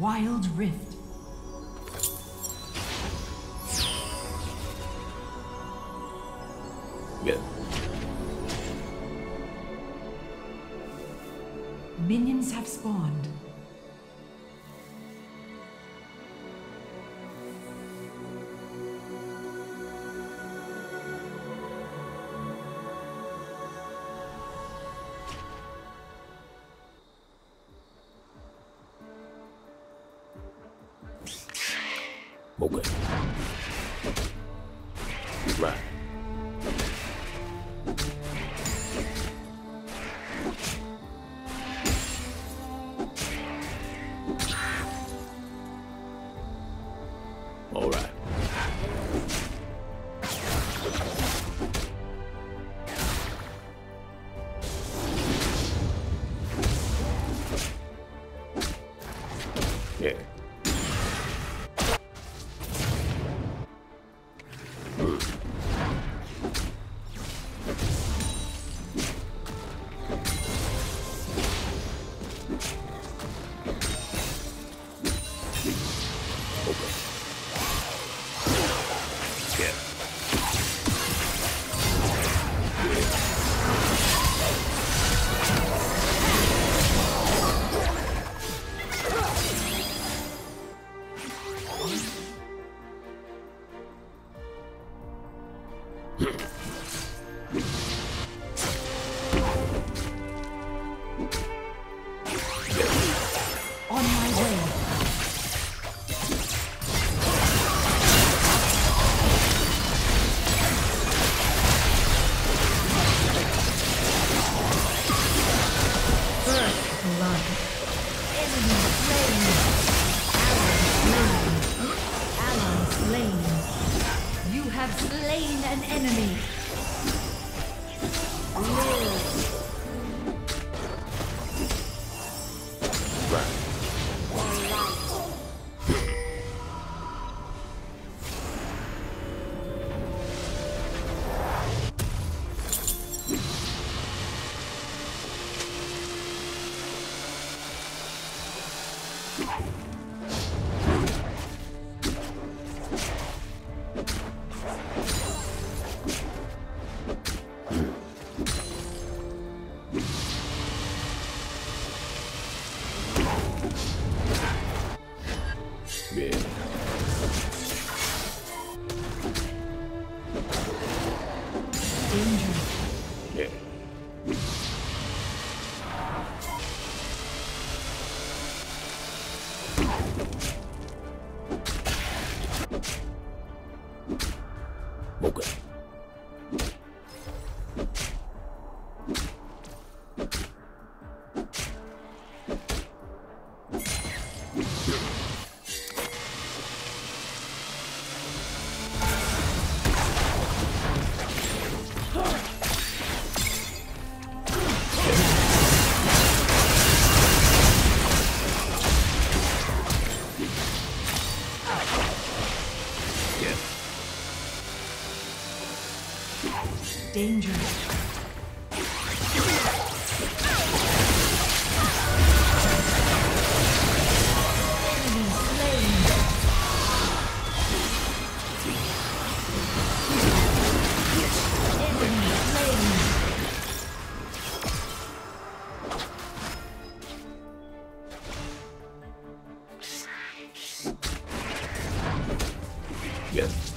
Wild Rift. Okay. Right. All right. Market. you dangerous. Yes.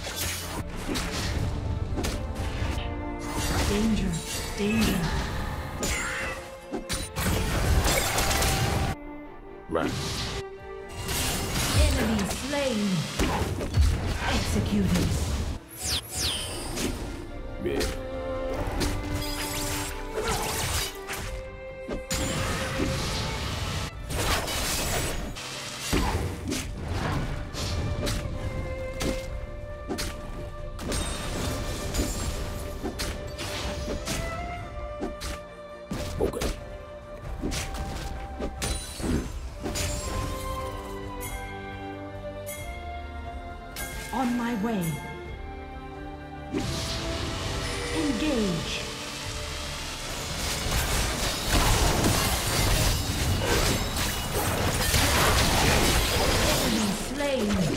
Heads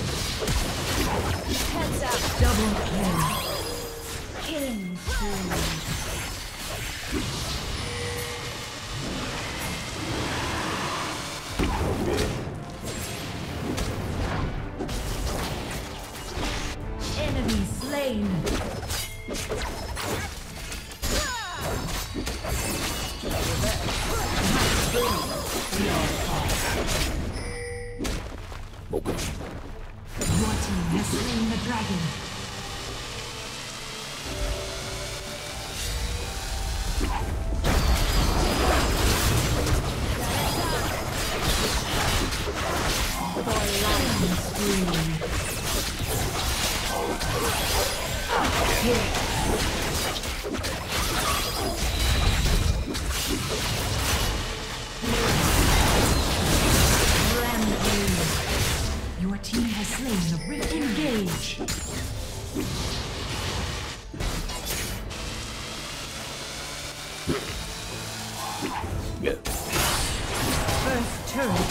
up. Double kill. Killing spree. Enemy slain. the dragon.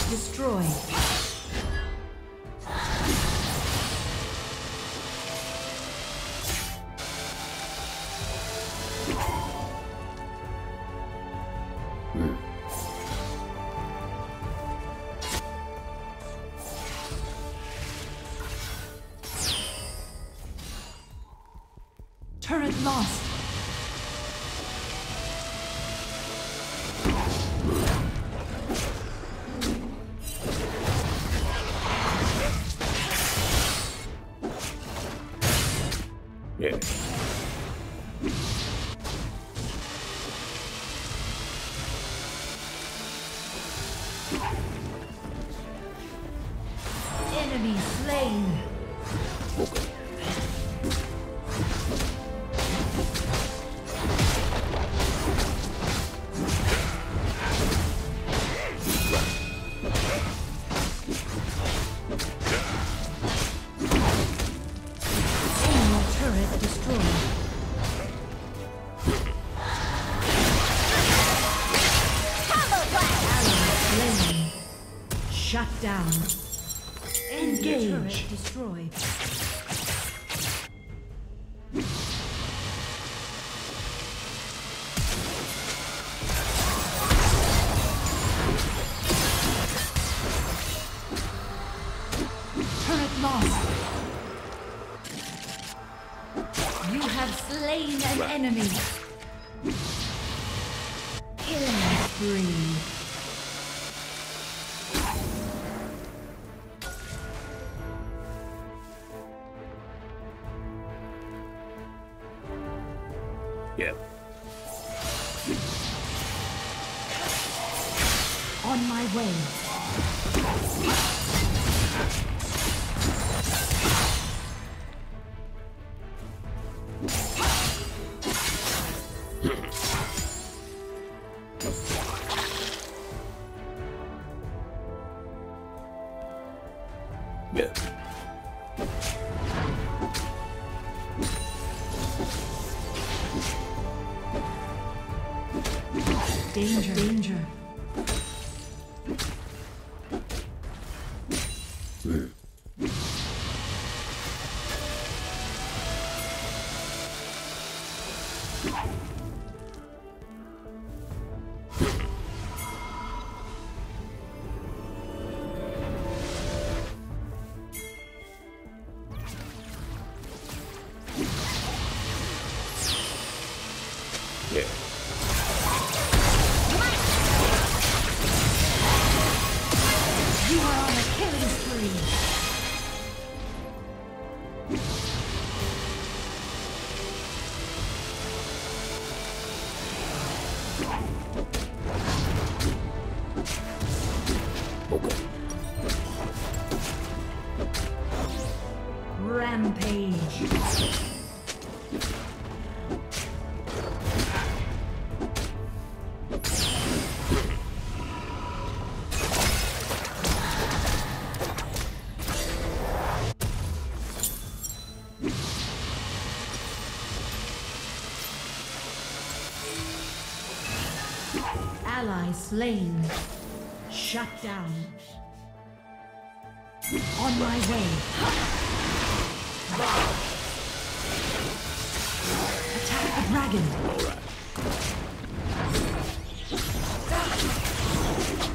Destroyed. enemy. Killing spree. Yep. On my way. Yeah. you ally slain. Shut down. On my way. Attack the dragon. All right.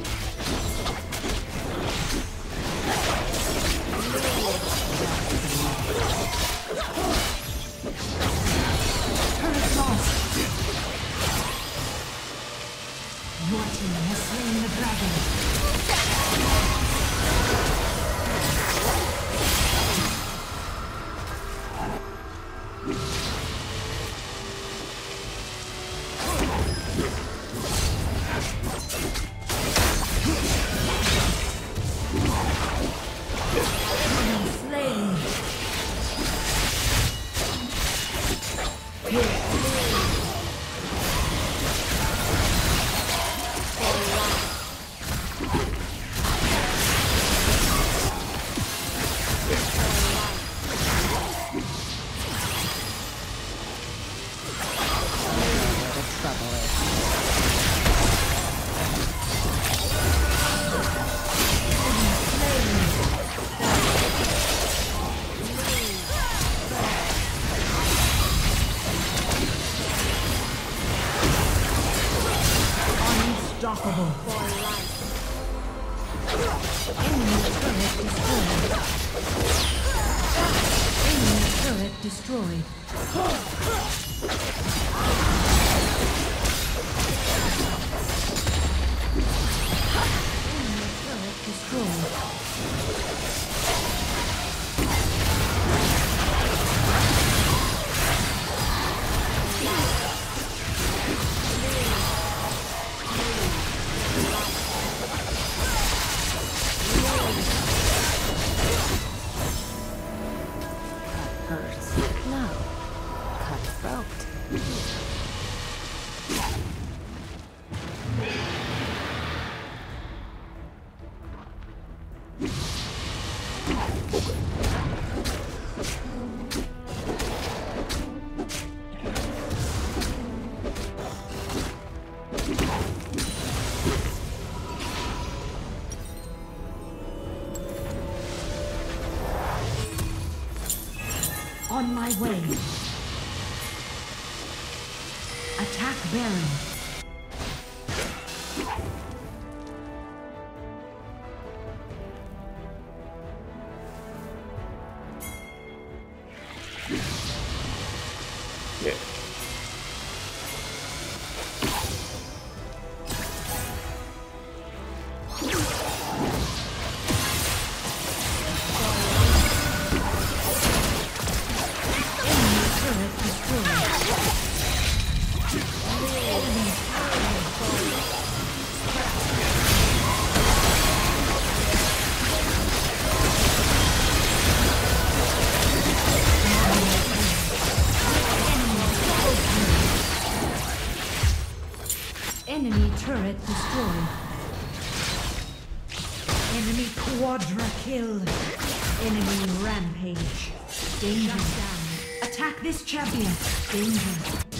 Unstoppable. For life. Enemy turret destroyed. Enemy turret destroyed. Enemy turret destroyed. On my way. Attack Baron. Rampage. Danger. Attack this champion. Danger.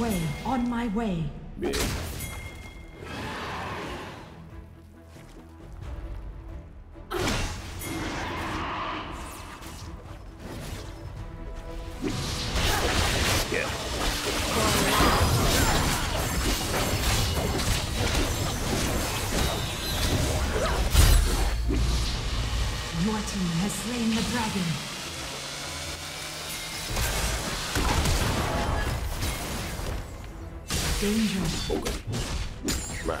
way, on my way. Yeah. Your team has slain the dragon. Danger. Okay. Right.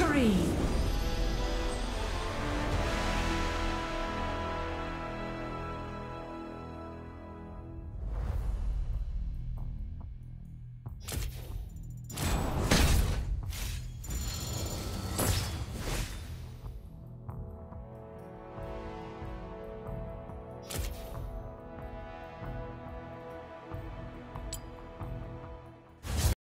Victory!